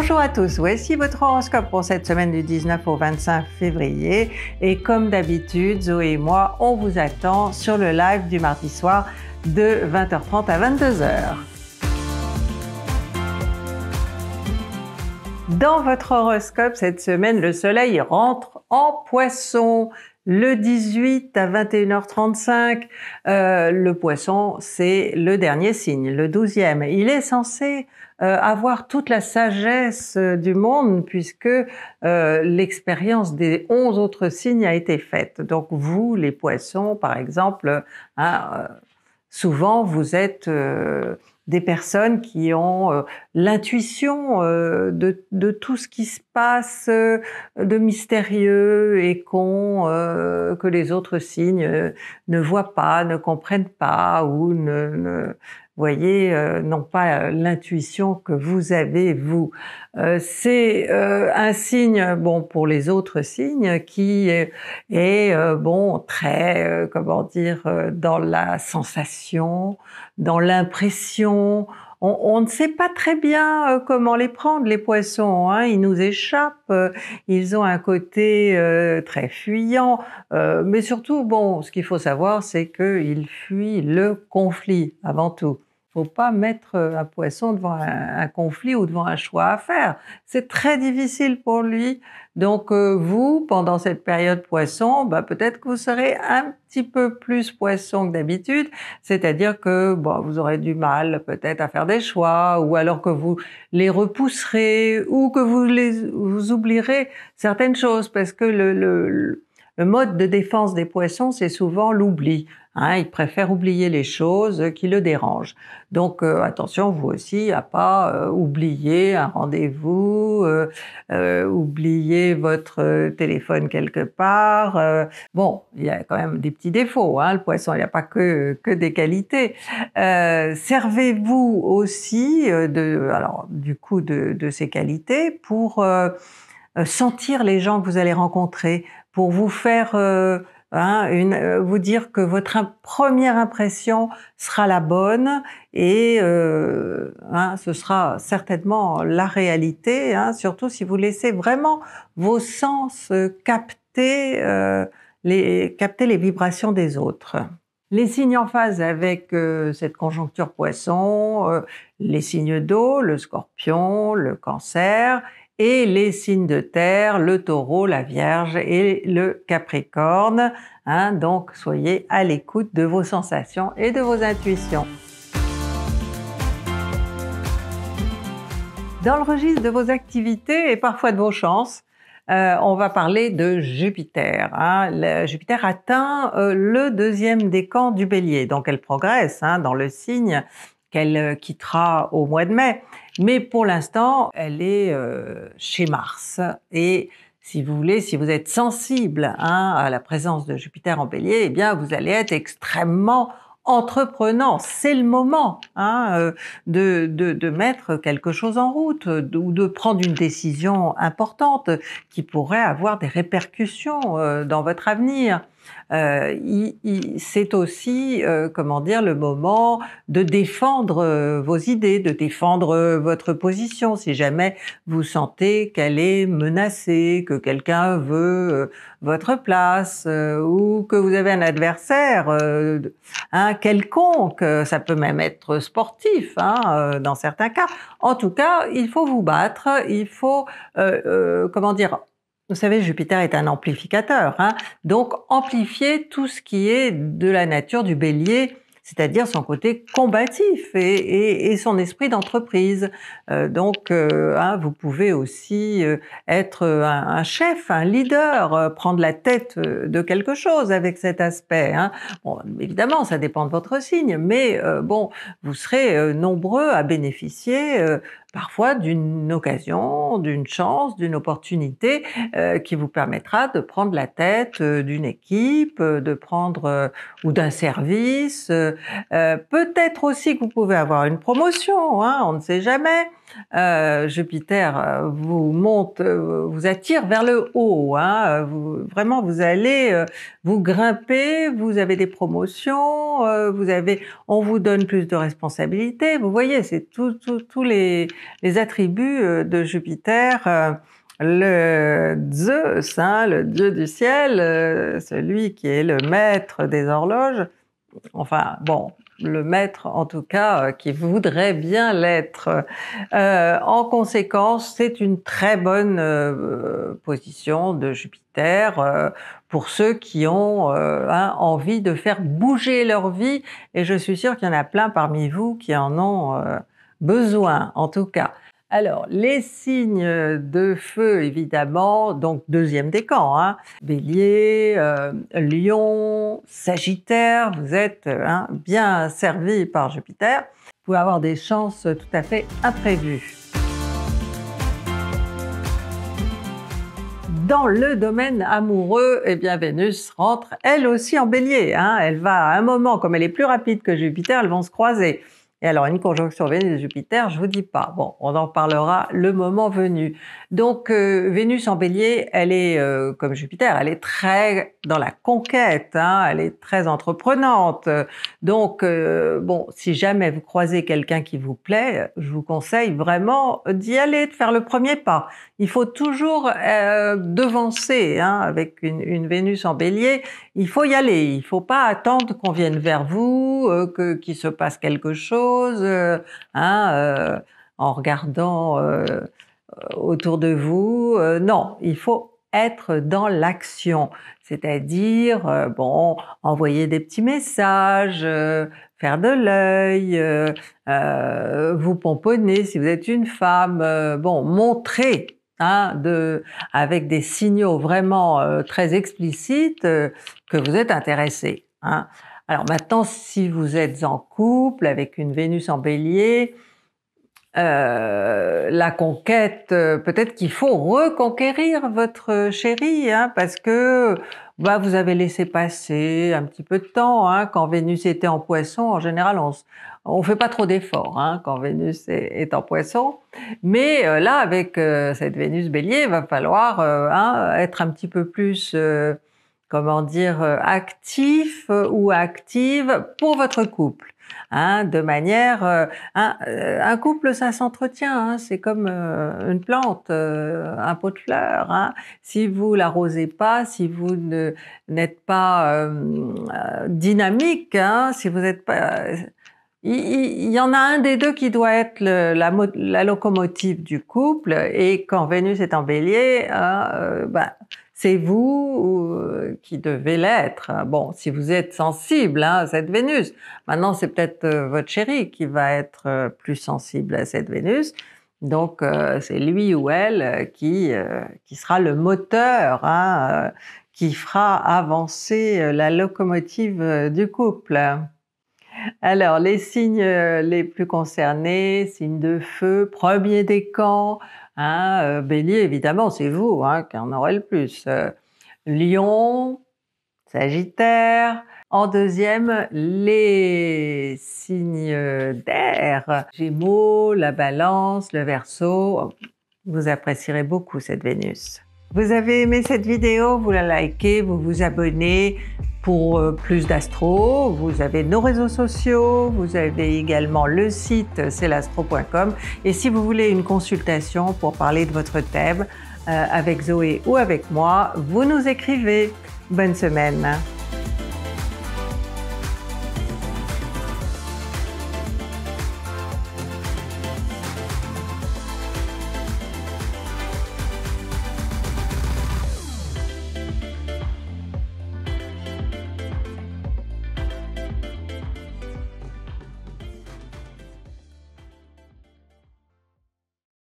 Bonjour à tous, voici votre horoscope pour cette semaine du 19 au 25 février. Et comme d'habitude, Zoé et moi, on vous attend sur le live du mardi soir de 20h30 à 22h. Dans votre horoscope cette semaine, le soleil rentre en poisson le 18 à 21h35. Euh, le poisson, c'est le dernier signe, le 12e. Il est censé euh, avoir toute la sagesse euh, du monde puisque euh, l'expérience des onze autres signes a été faite. Donc vous, les poissons, par exemple, hein, souvent vous êtes des personnes qui ont l'intuition de, de, tout ce qui se passe de mystérieux et qu'on que les autres signes ne voient pas, ne comprennent pas ou ne voyez, euh, non pas euh, l'intuition que vous avez vous. Euh, c'est un signe, bon, pour les autres signes, qui est, bon, très, comment dire, dans la sensation, dans l'impression. On, ne sait pas très bien comment les prendre, les poissons. Hein. Ils nous échappent, ils ont un côté très fuyant, mais surtout, bon, ce qu'il faut savoir, c'est qu'ils fuient le conflit avant tout pas mettre euh, un poisson devant un, conflit ou devant un choix à faire. C'est très difficile pour lui. Donc euh, vous, pendant cette période poisson, bah, peut-être que vous serez un petit peu plus poisson que d'habitude, c'est-à-dire que bon, vous aurez du mal peut-être à faire des choix, ou alors que vous les repousserez, ou que vous vous oublierez certaines choses, parce que le mode de défense des poissons, c'est souvent l'oubli. Hein, il préfère oublier les choses qui le dérangent. Donc euh, attention, vous aussi, à pas euh, oublier un rendez-vous, euh, oublier votre téléphone quelque part. bon, il y a quand même des petits défauts. Hein, le poisson, il n'y a pas que, que des qualités. Servez-vous aussi de, alors du coup de, de ces qualités pour sentir les gens que vous allez rencontrer, pour vous faire Hein, une, euh, vous dire que votre première impression sera la bonne et euh, hein, ce sera certainement la réalité, hein, surtout si vous laissez vraiment vos sens euh, capter, euh, les, capter les vibrations des autres. Les signes en phase avec cette conjoncture poisson, les signes d'eau, le scorpion, le cancer et les signes de terre, le taureau, la vierge et le capricorne. Hein, donc soyez à l'écoute de vos sensations et de vos intuitions. Dans le registre de vos activités et parfois de vos chances, euh, on va parler de Jupiter. Hein. Jupiter atteint euh, le deuxième décan du bélier, donc elle progresse hein, dans le signe qu'elle euh, quittera au mois de mai. Mais pour l'instant, elle est euh, chez Mars. Et si vous voulez, si vous êtes sensible hein, à la présence de Jupiter en bélier, eh bien, vous allez être extrêmement entreprenant. C'est le moment hein, euh, de, de, de, mettre quelque chose en route ou de prendre une décision importante qui pourrait avoir des répercussions dans votre avenir euh, c'est aussi, euh, comment dire, le moment de défendre euh, vos idées, de défendre euh, votre position. Si jamais vous sentez qu'elle est menacée, que quelqu'un veut votre place ou que vous avez un adversaire quelconque, ça peut même être sportif hein, dans certains cas. En tout cas, il faut vous battre, il faut, comment dire, vous savez, Jupiter est un amplificateur, hein donc amplifier tout ce qui est de la nature du bélier c'est-à-dire son côté combatif et, son esprit d'entreprise. Euh, donc, euh, hein, vous pouvez aussi euh, être un, un, chef, un leader, prendre la tête de quelque chose avec cet aspect. Hein. Bon, évidemment, ça dépend de votre signe, mais bon, vous serez nombreux à bénéficier parfois d'une occasion, d'une chance, d'une opportunité euh, qui vous permettra de prendre la tête d'une équipe, de prendre ou d'un service, euh, peut-être aussi que vous pouvez avoir une promotion, hein, on ne sait jamais. Euh, Jupiter vous monte, vous attire vers le haut. Hein. Vraiment, vous allez vous grimper, vous avez des promotions, vous avez, on vous donne plus de responsabilités. Vous voyez, c'est tous les, les, attributs de Jupiter le Zeus, hein, le dieu du ciel, celui qui est le maître des horloges, enfin bon, le maître en tout cas euh, qui voudrait bien l'être. Euh, en conséquence, c'est une très bonne euh, position de Jupiter pour ceux qui ont hein, envie de faire bouger leur vie et je suis sûre qu'il y en a plein parmi vous qui en ont besoin en tout cas. Alors, les signes de feu, évidemment, donc deuxième décan, hein, Bélier, euh, Lion, Sagittaire, vous êtes hein, bien servi par Jupiter. Vous pouvez avoir des chances tout à fait imprévues. Dans le domaine amoureux, eh bien Vénus rentre elle aussi en bélier. Hein. Elle va à un moment, comme elle est plus rapide que Jupiter, elles vont se croiser. Et alors, une conjonction Vénus-Jupiter, je vous dis pas. Bon, on en parlera le moment venu. Donc, euh, Vénus en bélier, elle est, euh, comme Jupiter, elle est très dans la conquête, hein, elle est très entreprenante. Donc, euh, bon, si jamais vous croisez quelqu'un qui vous plaît, je vous conseille vraiment d'y aller, de faire le premier pas. Il faut toujours devancer, hein, avec une, une, Vénus en bélier, il faut y aller. Il faut pas attendre qu'on vienne vers vous, que qu'il se passe quelque chose euh, hein, euh, en regardant euh, autour de vous. non, il faut être dans l'action, c'est-à-dire bon, envoyer des petits messages, faire de l'œil, vous pomponner si vous êtes une femme, bon, montrer hein, avec des signaux vraiment très explicites que vous êtes intéressé. Hein. Alors maintenant, si vous êtes en couple avec une Vénus en bélier, euh, la conquête, euh, peut-être qu'il faut reconquérir votre chéri, hein, parce que bah, vous avez laissé passer un petit peu de temps. Hein, quand Vénus était en poisson, en général, on on fait pas trop d'efforts hein, quand Vénus est, en poisson. Mais euh, là, avec cette Vénus bélier, il va falloir être un petit peu plus comment dire, euh, actif euh, ou active pour votre couple. Hein, de manière, euh, un, couple ça s'entretient, hein, c'est comme une plante, un pot de fleurs. Hein. Si vous l'arrosez pas, si vous n'êtes pas dynamique, hein, si vous n'êtes pas, il, y en a un des deux qui doit être la, locomotive du couple, et quand Vénus est en Bélier, ben, c'est vous euh, qui devez l'être. Bon, si vous êtes sensible hein, à cette Vénus, maintenant c'est peut-être euh, votre chéri qui va être euh, plus sensible à cette Vénus. Donc c'est lui ou elle qui qui sera le moteur, hein, qui fera avancer la locomotive du couple. Alors les signes les plus concernés, signes de feu, premier décan, Hein, euh, bélier, évidemment, c'est vous hein, qui en aurez le plus. Euh, lion, Sagittaire. En deuxième, les signes d'air. Gémeaux, la balance, le verso. Vous apprécierez beaucoup cette Vénus. Vous avez aimé cette vidéo, vous la likez, vous vous abonnez, pour euh, plus d'astro, vous avez nos réseaux sociaux, vous avez également le site celastro.com et si vous voulez une consultation pour parler de votre thème euh, avec Zoé ou avec moi, vous nous écrivez. Bonne semaine